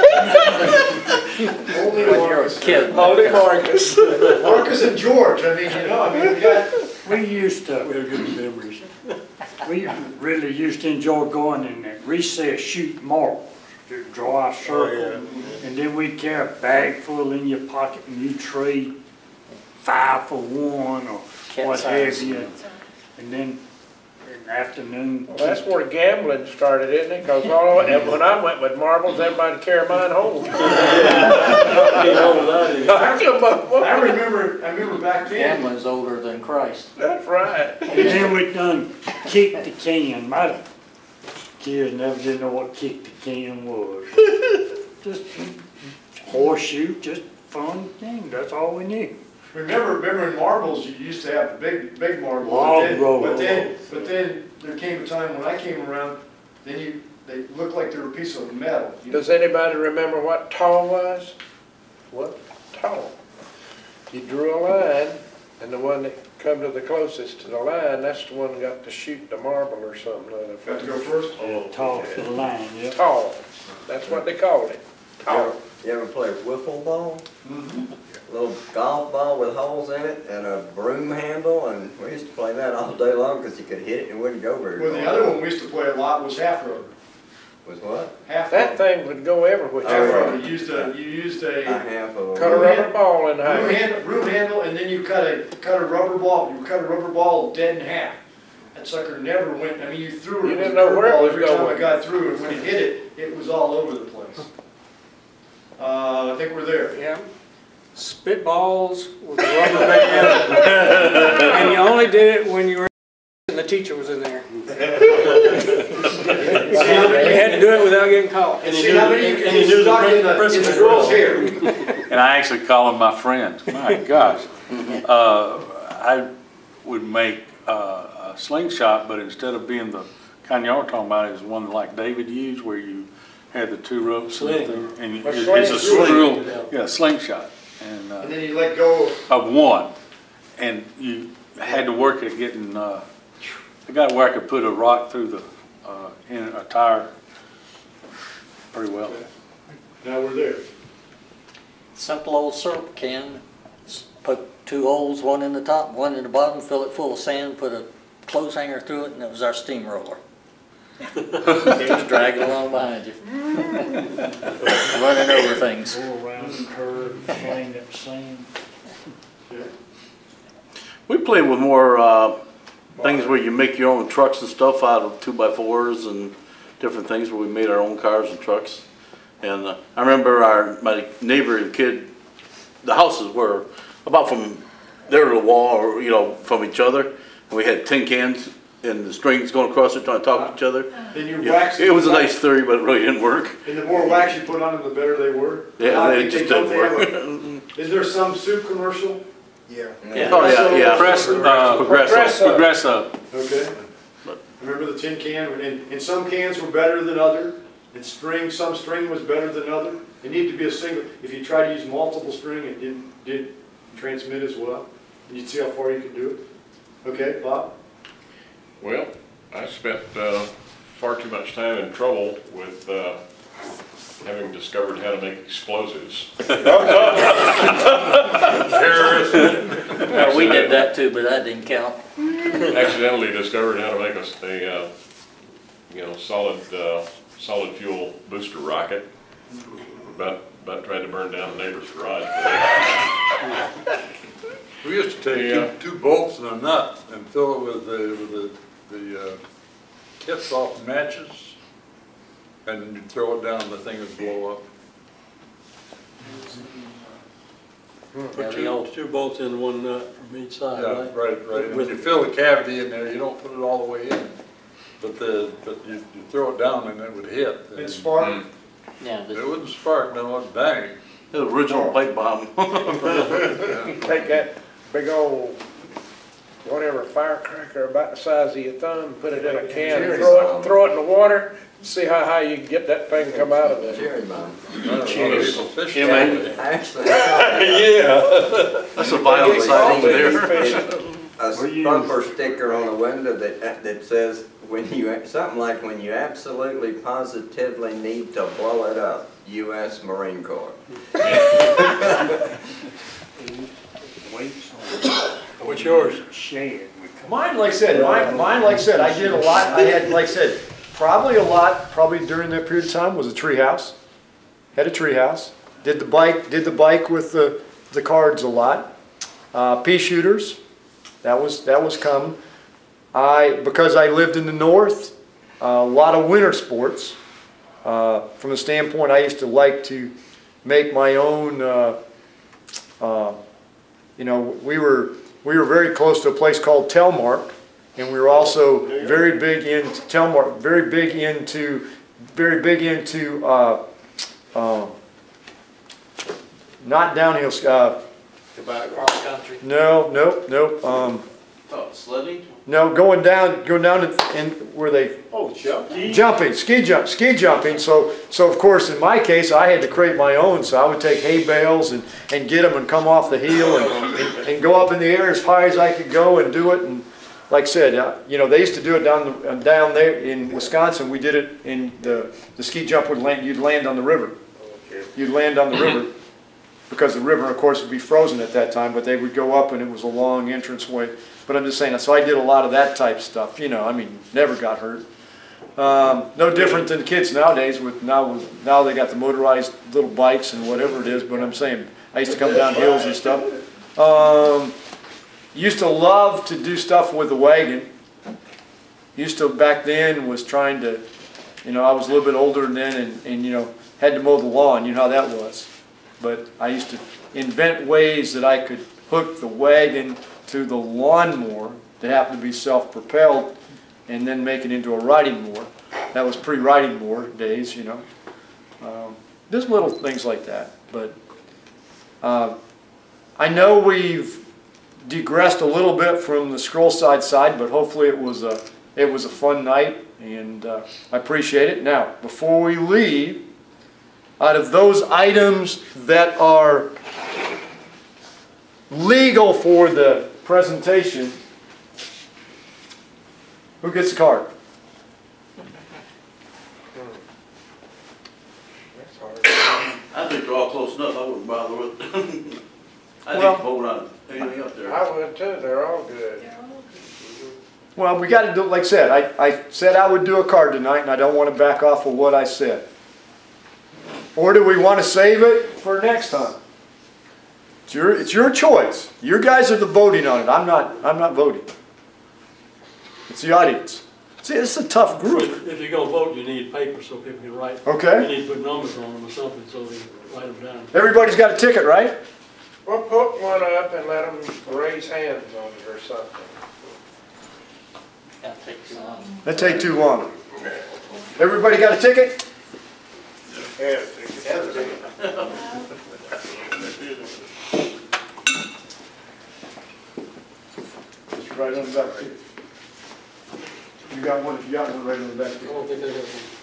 When you're a Marcus. kid. Holy Marcus. Marcus and George, I mean, you know, I mean, we got, We used to. We to, have good memories. we really used to enjoy going in at recess, shooting marbles, to draw a circle. Oh, and then we'd carry a bag full in your pocket and you trade five for one or what have you. And then in the afternoon. Well, that's where gambling started, isn't it? Because all, and when I went with marbles, everybody carried mine home. I come up- I remember, I remember back then, Gambling's older than Christ. That's right. And then we done kick the can. My kids never did know what kick the can was. Just horseshoe, just fun thing, that's all we knew. remember, remember in marbles, you used to have the big, big marbles. but Log then- roll. But then, but then there came a time when I came around, then you, they looked like they were a piece of metal. You- Does anybody remember what tall was? What? Tall. You drew a line, and the one that come to the closest to the line, that's the one got to shoot the marble or something. other. Got to go first? Toss to the line, yeah. Tall. That's what they called it. Tall. you ever play wiffle ball? Mm-hmm. Little golf ball with holes in it and a broom handle, and we used to play that all day long because you could hit it and it wouldn't go very Well, far. the other one we used to play a lot was half rubber. Was what? Half That rubber. thing would go everywhere. Oh, rubber. You used a, you used A a half of Cut a a, rubber ball in half. room half. handle, room handle, and then you cut a, cut a rubber ball, you cut a rubber ball dead in half. That sucker never went, I mean, you threw it. You didn't know where it curveball was Every time going. it got through, and when it hit it, it was all over the place. Uh, I think we're there. Yeah. Spitballs with a rubber band. And you only did it when you were, and the teacher was in there. You had to do it without getting caught. And see how many you can get stuck in the, in the girl's hair. And I actually call him my friend. My gosh. Uh, I would make uh, a slingshot, but instead of being the kind y'all were talking about, is one like David used where you had the two ropes and Sling. everything, and it- it's a Sling. screw, yeah, slingshot. And, uh, And then you let go of of one, and you had to work at getting, uh, I got where I could put a rock through the, uh, in a tire pretty well. Now we're there. Simple old syrup can, s- put two holes, one in the top, one in the bottom, fill it full of sand, put a clothes hanger through it, and it was our steamroller. Just drag it along behind you. Running over things. Go around the curve, swing that sand. We played with more, uh, things where you make your own trucks and stuff out of two by fours and different things where we made our own cars and trucks. And uh, I remember our, my neighbor and kid, the houses were about from there to the wall or, you know, from each other. And we had tin cans and the strings going across it trying to talk to each other. Then you Yeah, wax. It was a nice theory, but it really didn't work. And the more wax you put on them, the better they were. Yeah, they just don't didn't work. Is there some soup commercial? Yeah. Yeah. Oh, yeah, yeah. Press, uh, Progresso. Progresso. Okay. Remember the tin can, and, and some cans were better than other, and string, some string was better than other. It needed to be a single, if you tried to use multiple string, it didn't, didn't transmit as well. And You'd see how far you could do it. Okay, Bob? Well, I spent uh, far too much time in trouble with uh, having discovered how to make explosives. Yeah, we did that too, but that didn't count. Accidentally discovered how to make a uh, you know, solid, uh, solid fuel booster rocket. About, about tried to burn down the neighbor's garage. We used to Yeah. take two, two bolts and a nut and fill it with the, with the, the, uh, tips off matches. And you throw it down and the thing would blow up. Yeah, Put the two, old- two bolts in, one nut from each side, Yeah, right? right, right. And With- you fill the cavity in there, you don't put it all the way in. But the, but you, you throw it down and it would hit. And and spark? Mm. Yeah, It the- wouldn't spark, no, it'd bang. The original oh. pipe bomb. Take that big old, whatever firecracker about the size of your thumb, put it in a can, throw it, throw it in the water, see how high you can get that thing come out of there. Cherry bomb. I don't know, people fish Yeah, man. Actually, Yeah. That's a vital side over there. a bumper sticker on a window that, that says, when you, something like, when you absolutely positively need to blow it up, US Marine Corps. Weights What's yours? a shed. We come- Mine, like I said, mine, mine, like I said, I did a lot, I had, like I said, probably a lot, probably during that period of time was a tree house. Had a tree house. Did the bike, did the bike with the, the cards a lot. Uh, pea shooters, that was, that was coming. I, because I lived in the north, uh, a lot of winter sports. Uh, from the standpoint, I used to like to make my own, uh, uh, you know, we were, we were very close to a place called Telemark, and we were also very big in, Telemark, very big into, very big into, uh, um, not downhill, uh, cross country. no, nope, nope, um, Oh, sledding? no, going down, going down in, in where they, Oh, jump. Jumping, ski jump, ski jumping, so, so of course, in my case, I had to create my own, so I would take hay bales and, and get them and come off the hill and, and, and go up in the air as high as I could go and do it, and like I said, uh, you know, they used to do it down, the- uh, down there in Wisconsin, we did it in the, the ski jump would land, you'd land on the river. You'd land on the river, because the river, of course, would be frozen at that time, but they would go up and it was a long entrance way. But I'm just saying, so I did a lot of that type stuff, you know, I mean, never got hurt. Um, no different than kids nowadays with now, now they got the motorized little bikes and whatever it is, but I'm saying, I used to come down hills and stuff. Um, used to love to do stuff with the wagon. used to, back then, was trying to, you know, I was a little bit older then and, and, you know, had to mow the lawn, you know how that was. But I used to invent ways that I could hook the wagon to the lawnmower that happened to be self-propelled and then make it into a riding mower. That was pre-riding mower days, you know. Um, Just little things like that, but, uh, I know we've digressed a little bit from the scroll side side, but hopefully it was a, it was a fun night and uh, I appreciate it. Now, before we leave, out of those items that are legal for the presentation, who gets the card? I think they're all close enough, I wouldn't bother with. I Well- think vote on anything up there. I would too, they're all good. Well, we got to do, like I said, I, I said I would do a card tonight, and I don't want to back off of what I said. Or do we want to save it for next time? It's your, it's your choice. You guys are the voting on it. I'm not, I'm not voting. It's the audience. See, it's a tough group. If if you're gonna vote, you need paper so people can write. Okay. You need to put numbers on them or something so they can write them down. Everybody's got a ticket, right? Well, put one up and let them raise hands on it or something. That'll take too long. That take too long. Everybody got a ticket? Yeah. Just right on the back. too. You got one, if you got one right on the back. I too. don't think they got one.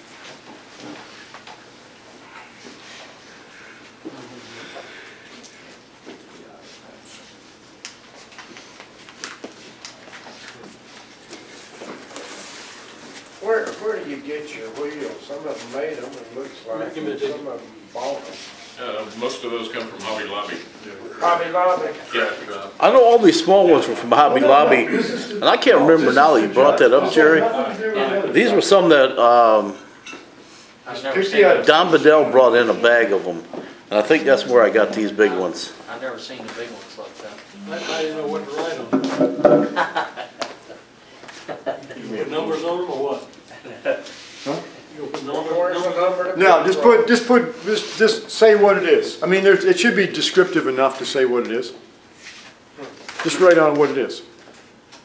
Where, where do you get your wheels? Some of them made them, it looks like, Give me and ticket. some of them bought them. Uh, most of those come from Hobby Lobby. Hobby Lobby. Yeah. I know all these small ones were from Hobby Lobby, and I can't remember now that you brought that up, Jerry. These were some that, um, I've never seen, the. Don Bedell brought in a bag of them. And I think that's where I got these big ones. I've never seen the big ones like that. I, I didn't know what to write on. You put numbers on them or what? Huh? You gonna put numbers? Where's the number to? No, just put, just put, just, just say what it is. I mean, there's, it should be descriptive enough to say what it is. Just write on what it is.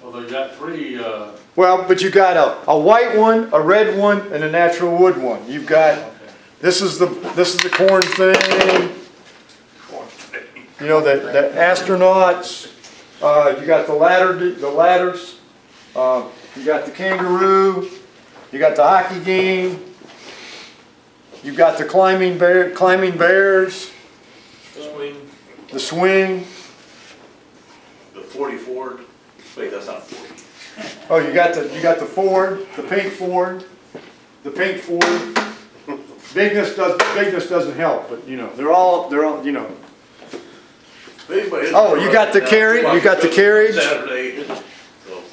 Well, they got three, uh, Well, but you got a, a white one, a red one, and a natural wood one. You've got, this is the, this is the corn thing. You know, the, the astronauts, uh, you got the ladder, the ladders, uh, you got the kangaroo, you got the hockey game, you got the climbing bear, climbing bears, Swing. the swing. The forty Ford, wait, that's not forty. Oh, you got the, you got the Ford, the pink Ford, the pink Ford. Bigness does, bigness doesn't help, but you know, they're all, they're all, you know. Oh, you got the carriage, you got the carriage? Saturday, so.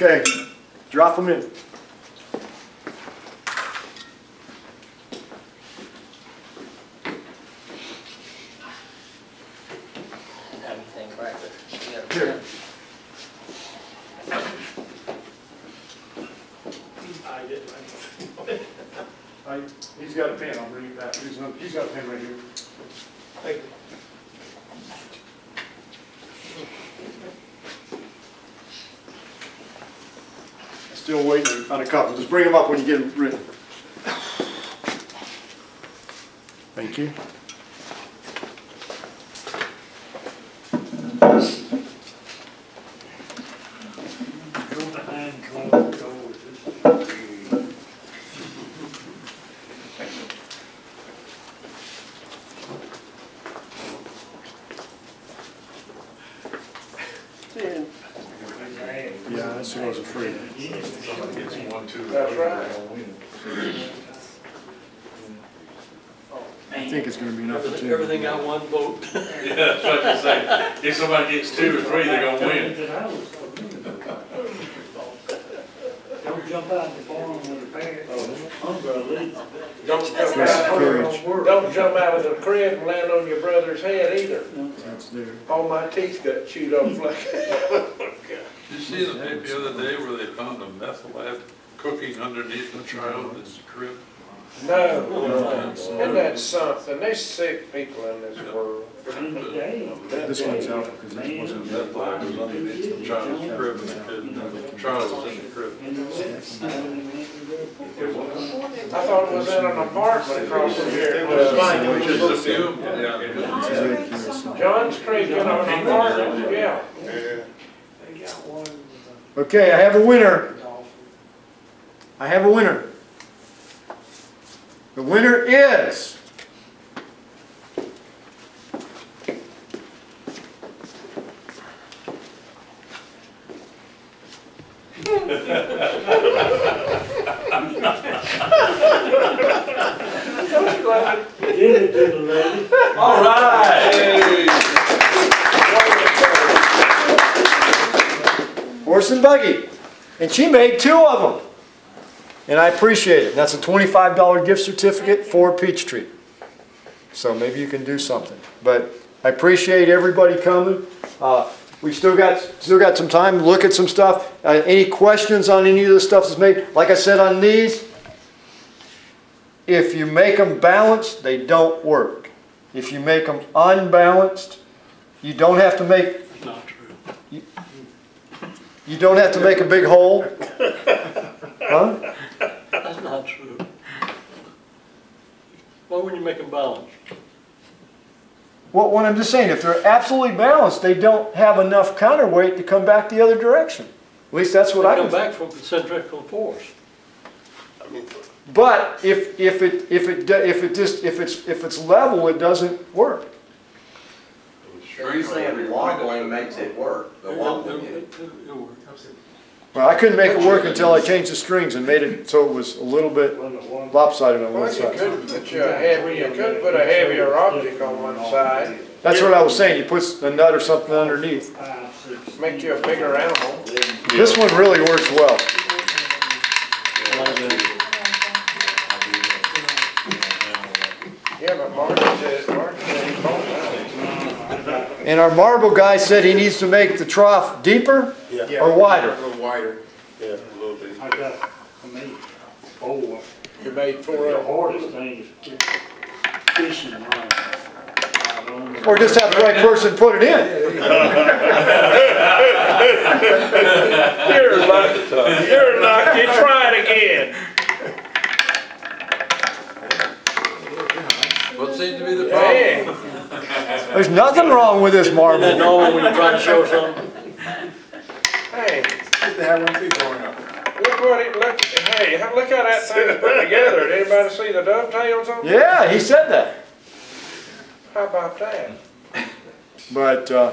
Okay, drop them in. Have anything back there. You got a Here. pen? I did, I, he's got a pen, I'll bring it back. He's, no- he's got a pen right here. Thank you. Still waiting on a couple, just bring them up when you get them written. Thank you. Go behind closed doors. Yeah, that's who I was afraid of. That's right. I think it's gonna be an Everything, opportunity. everything got one vote. yeah, that's what you say. If somebody gets two or three, they're gonna win. Don't jump out the barn with a pair. Umbrella. Don't jump That's out, courage. don't jump out of the crib and land on your brother's head either. That's there. All my teeth got chewed off like. You see the paper the other day where they found a meth lab cooking underneath the child in the crib? No, isn't that something? There's sick people in this world. This one's out because it wasn't. Meth lab was crib was in the crib. I thought it was in an apartment across from here. Which is the fume, yeah. Johns Creek in an apartment, yeah. Okay, I have a winner. I have a winner. The winner is. All right. Horse and buggy. And she made two of them. And I appreciate it. That's a $25 gift certificate for Peachtree. So maybe you can do something. But I appreciate everybody coming. Uh, we still got still got some time to look at some stuff. Uh, any questions on any of the stuff that's made? Like I said on these, if you make them balanced, they don't work. If you make them unbalanced, you don't have to make not true. you don't have to make a big hole. Huh? That's not true. Why wouldn't you make them balanced? Well, what I'm just saying, if they're absolutely balanced, they don't have enough counterweight to come back the other direction. At least that's what They I come can. back from centrifugal force. I mean, But if, if it, if it, if it just, if it's, if it's level, it doesn't work. You're saying wobbling makes it work, the wobbling. It- it- it'll work. Well, I couldn't make it work until I changed the strings and made it so it was a little bit lopsided on one Well, you side. could put you heavy, you could put a heavier object on one side, That's what I was saying, you put a nut or something underneath. Five, make you a bigger animal. This one really works well. And our marble guy said he needs to make the trough deeper yeah, or wider. A little wider. yeah, a little bit. I got, I made four. Oh, uh, you made four The of them. hardest thing is fishing line. I don't know. Or just have the right person put it in. You're lucky, you're lucky, try it again. What seemed to be the Hey, There's nothing wrong with this Isn't that marble. normal when you're trying to show something? hey, Used to have one too growing up. look what it, look, hey, look how that thing's put together. Did anybody see the dovetails on it? Yeah, he said that. How about that? But, uh,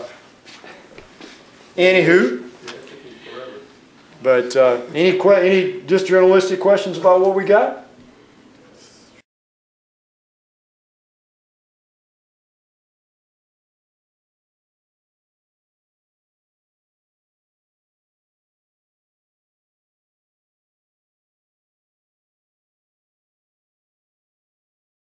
anywho. But, uh, any que, any just journalistic questions about what we got?